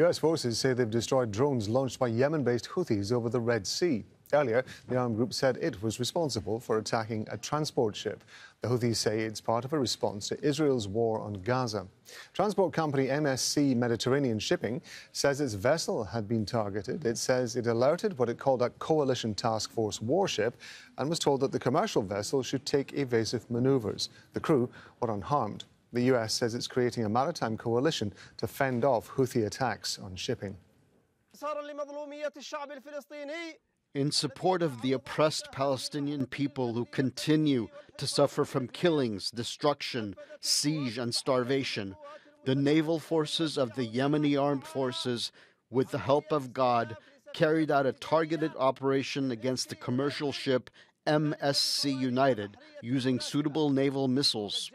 U.S. forces say they've destroyed drones launched by Yemen based Houthis over the Red Sea. Earlier, the armed group said it was responsible for attacking a transport ship. The Houthis say it's part of a response to Israel's war on Gaza. Transport company MSC Mediterranean Shipping says its vessel had been targeted. It says it alerted what it called a coalition task force warship and was told that the commercial vessel should take evasive maneuvers. The crew were unharmed. The U.S. says it's creating a maritime coalition to fend off Houthi attacks on shipping. In support of the oppressed Palestinian people who continue to suffer from killings, destruction, siege, and starvation, the naval forces of the Yemeni armed forces, with the help of God, carried out a targeted operation against the commercial ship MSC United using suitable naval missiles.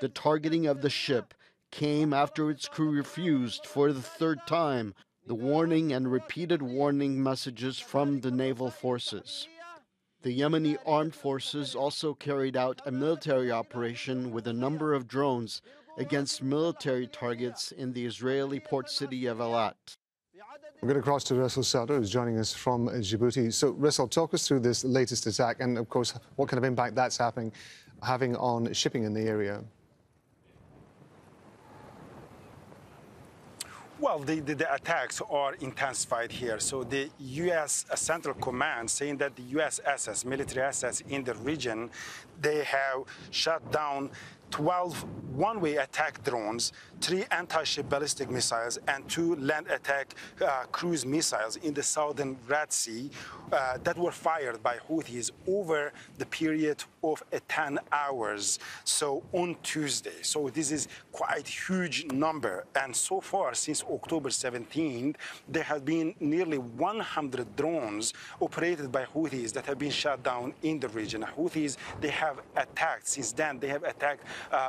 The targeting of the ship came after its crew refused for the third time the warning and repeated warning messages from the naval forces. The Yemeni armed forces also carried out a military operation with a number of drones against military targets in the Israeli port city of Eilat. We're going to cross to Resul Serdar, who's joining us from Djibouti. So, Resul, talk us through this latest attack and, of course, what kind of impact that's happening, having on shipping in the area. Well, the, the, the, attacks are intensified here. So the U.S. Central Command saying that the U.S. assets, military assets in the region, they have shut down 12 one-way attack drones, three anti-ship ballistic missiles, and two land attack uh, cruise missiles in the southern Red Sea uh, that were fired by Houthis over the period of uh, 10 hours. So on Tuesday. So this is quite huge number. And so far, since October 17th, there have been nearly 100 drones operated by Houthis that have been shot down in the region. Houthis, they have attacked since then. They have attacked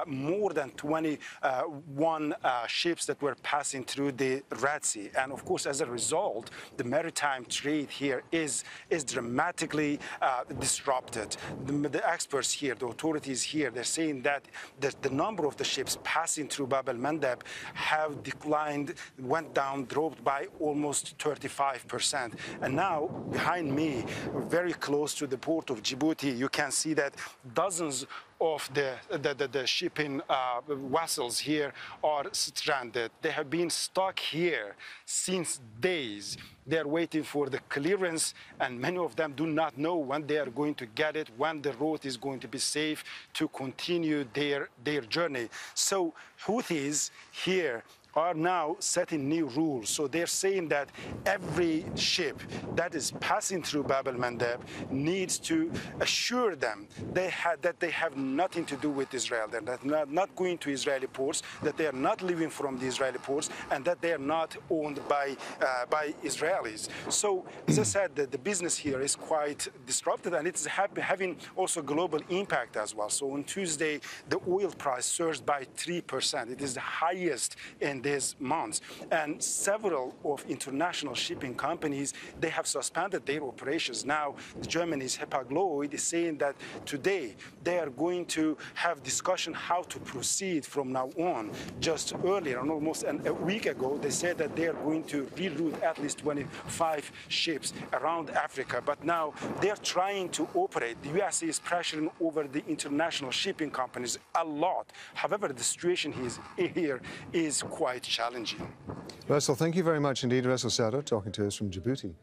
more than 21 uh, ships that were passing through the Red Sea. And of course, as a result, the maritime trade here is, is dramatically uh, disrupted. The, the, experts here, the authorities here, they're saying that the, the number of the ships passing through Bab el Mandeb have declined, went down, dropped by almost 35%. And now, behind me, very close to the port of Djibouti, you can see that dozens of the, the, the, the shipping uh, vessels here are stranded. They have been stuck here since days. They're waiting for the clearance, and many of them do not know when they are going to get it, when the road is going to be safe to continue their, their journey. So Houthis here are now setting new rules. So they're saying that every ship that is passing through Bab el Mandeb needs to assure them they that they have nothing to do with Israel, that they're not, not going to Israeli ports, that they are not living from the Israeli ports, and that they are not owned by, uh, by Israelis. So, as I said, the, the, business here is quite disrupted, and it's having also global impact as well. So on Tuesday, the oil price surged by 3%. It is the highest in these months. And several of international shipping companies, they have suspended their operations. Now, Germany's Hapag-Lloyd is saying that today they are going to have discussion how to proceed from now on. Just earlier, and almost an, a week ago, they said that they are going to reroute at least 25 ships around Africa. But now they're trying to operate. The U.S. is pressuring over the international shipping companies a lot. However, the situation here is quite quite challenging. Resul, thank you very much indeed. Resul Serdar talking to us from Djibouti.